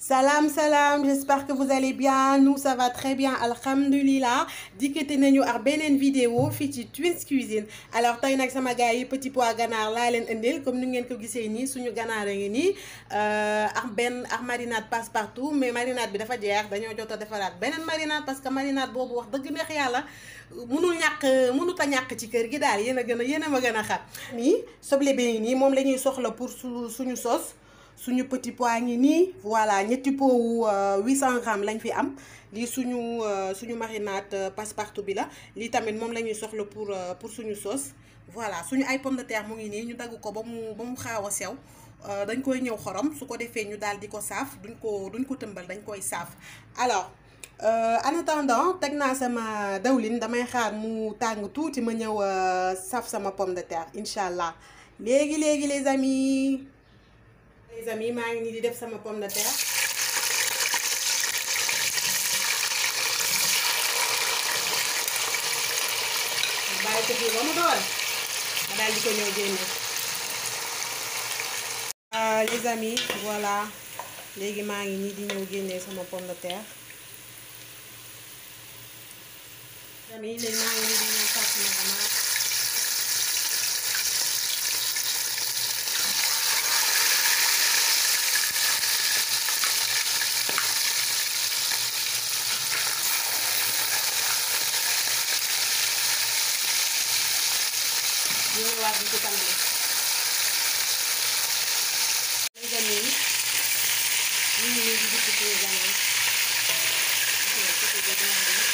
Salam salam j'espère que vous allez bien. Nous ça va très bien alhamdulilah dikkati nañu ak beneen vidéo fii ci Twins Cuisine. Alors tey nag sama gars yi petit pois ganaar laa leen indil. Comme ni ngeen ko gisee nii suñu ganaar a ngi ak marinade passe partout mais marinade marinade parce que marinade boobu wax dëgg neex yàlla munul ñàkk munut a ñàkk ci kër gi daal. Yéen a gën a yéen a ma gën a xam. Nii soble bee ngi nii moom la ñuy soxla pour sauce suñu petit pois ngi voilà ñetti pot wu 800 grammes lañ am. Suñu suñu marinade passe-partout bi la. Tamit la pour pour suñu sauce. Voilà suñu ay pomme de terre mu ngi nii ñu dagg ko ba mu ba mu xaaw a sew. Dañ koy xorom su ko ñu saaf. Duñ ko duñ ko alors en attendant sama dawlin damay xaar mu ma pomme de terre incha les amis les amis maa ngi nii di def sama pomme de terre. Bàyyi ko fii ba mu doon ma daal di ko ñëw génne. Les amis voilà. Léegi maa ngi nii di ñëw génne sama pomme de terre. Les amis léegi maa ngi nii di ñëw saaf sama Yun ang lagi kitang gusto. Ganin. Yung minigigit ito yung ganin. Okay, ito ini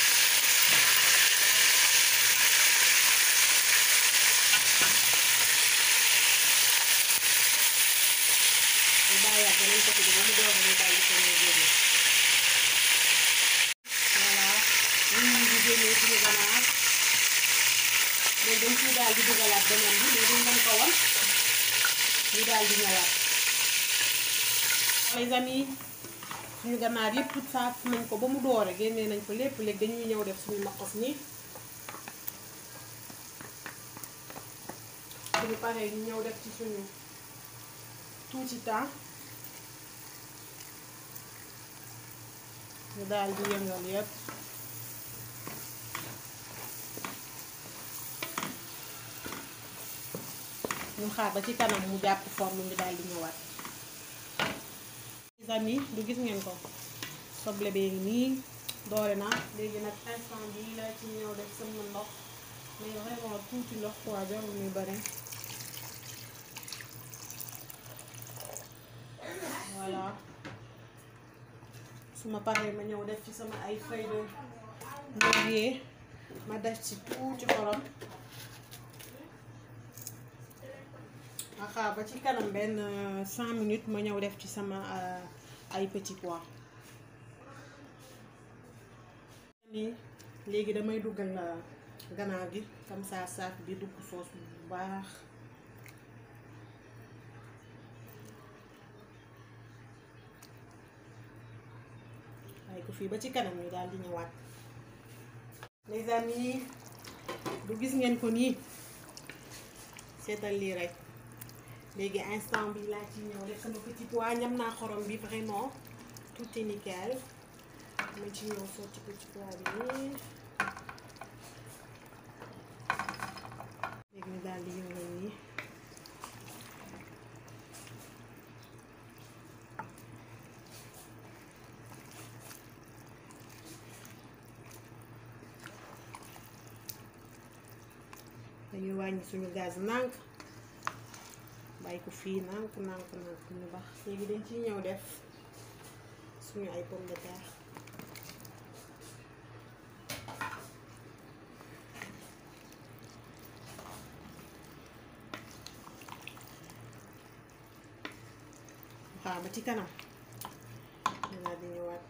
dañ ciy daal dugalaat beneen bi mais duñ leen ko won ñu daal di ñëwaat. Les suñu ganaar yëpp saaf nañ ko ba mu doore génnee nañ ko lépp léegi dañuy ñëw def suñu maqos nii. Suñu paree ñu ñëw def ci suñu tuuti temps. Ñu daal di yëngal ñu xaar ba ci kanam mu jàpp forme bi daal di ñëwaat. Les amis du gis ngeen ko. Soble bee nii doore na. Léegi nag instant bi la ci ñëw def sama ndox. Mais vraiment tuuti ndox quoi jarul muy bari voilà. Su ma paree ma ñëw def ci sama ay feuilles de ma def ci tuuti xorom xaar ba ci kanam benn cinq minutes ma ñëw def ci sama ay petits pois. Léegi damay duggal ganaar gi comme ça saaf bi dugg soos bu baax. Waaye ko fii ba ci kanam wi daal di ñëwaat. Les amis du gis ngeen ko nii. Seetal lii rek. Léegi instant bi laa ci ñëw def sama petit pois ñam naa xorom vraiment tout est nickel. Ma ci ñëw sotti petit pois bi. Nii léegi ñu di yëngal nii. Dañuy wàññi suñu gaz nànk bàyyi ko fii nànk nànk nànk ñu bax léegi dañ ciy ñëw def suñu ay pomme de terre. Xaar ba ci kanam. Daal di ñëwaat.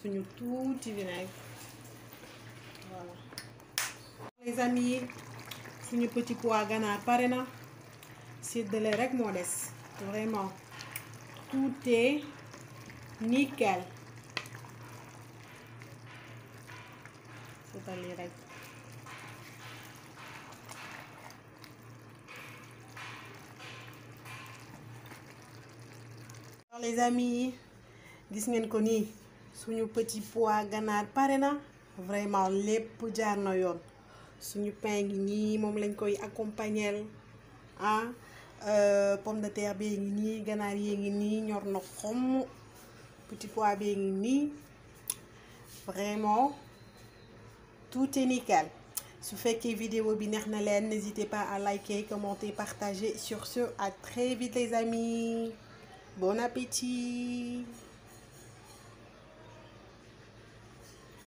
Suñu tuuti vinaigre. Voilà. Les suñu petit pois ganaar pare na. Séddale rek moo des. Vraiment. Tout est nickel. Lii rek. Les amis gis ngeen ko nii. Suñu petit pois ganaar pare na. Vraiment lépp jaar na suñu pain ngi nii moom lañ koy accompagner ah pomme de terre bee ngi nii ganaar yee ngi ñor na petit pois bee ngi vraiment tout est nickel. Su fekkee vidéo bi neex na leen n'hésitez pas à liker commenter partager sur ce. À très vite les amis. Bon appétit